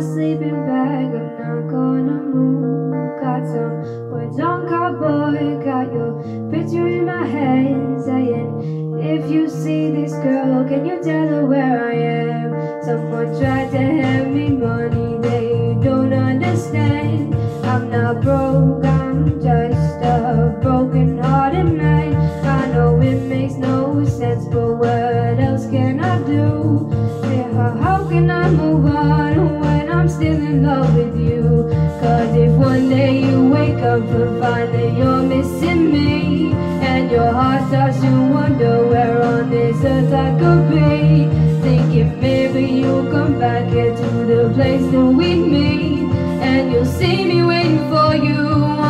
sleeping bag, I'm not gonna move. Got some words on cardboard, got your picture in my head, saying, If you see this girl, can you tell her where I am? Someone tried to hand me money, they don't understand. I'm not broke, I'm just a broken hearted man. I know it makes no sense, but what else can I do? Yeah, find that you're missing me, and your heart starts to wonder where on this earth I could be, thinking maybe you'll come back here to the place that we meet, and you'll see me waiting for you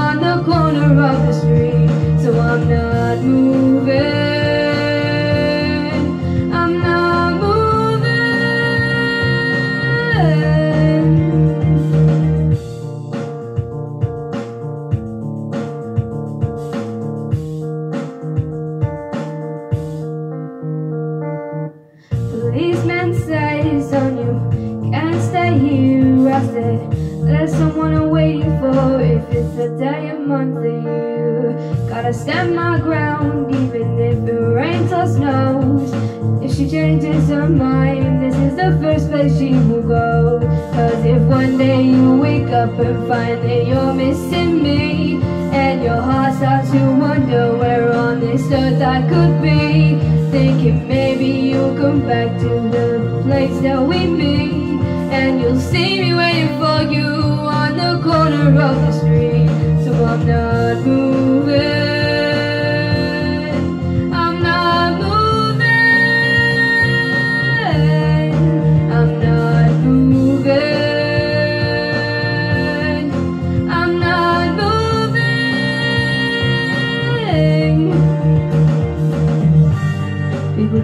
on the corner of the street. So I'm not moving. Here. I said there's someone I'm waiting for. If it's a day, a month, a year, gotta stand my ground, even if it rains or snows. If she changes her mind, this is the first place she will go. Cause if one day you wake up and find that you're missing me, and your heart starts to wonder where on this earth I could be, thinking maybe you'll come back to the place that we meet, you'll see me waiting for you on the corner of the street. So I'm not moving.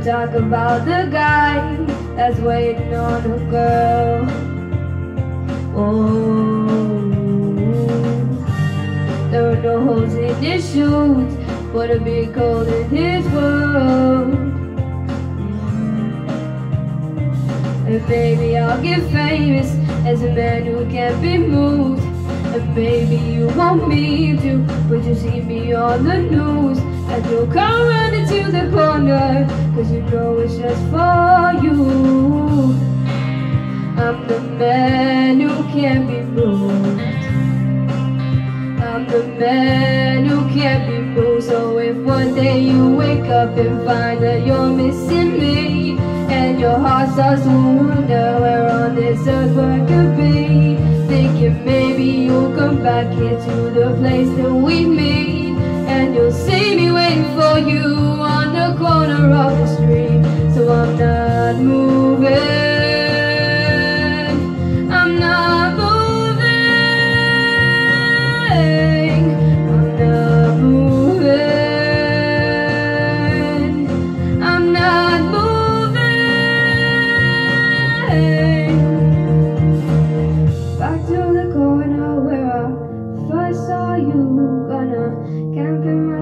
Talk about the guy that's waiting on a girl. Oh, there are no holes in his shoes, but a big hole in his world. And maybe I'll get famous as a man who can't be moved. And maybe you want me to, but you see me on the news. And you'll come running to the corner, cause you know it's just for you. I'm the man who can't be moved. I'm the man who can't be moved. So if one day you wake up and find that you're missing me, and your heart starts to wonder where on this earth I could be, thinking maybe you'll come back here to the place that we meet,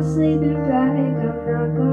sleeping bag, I'm not going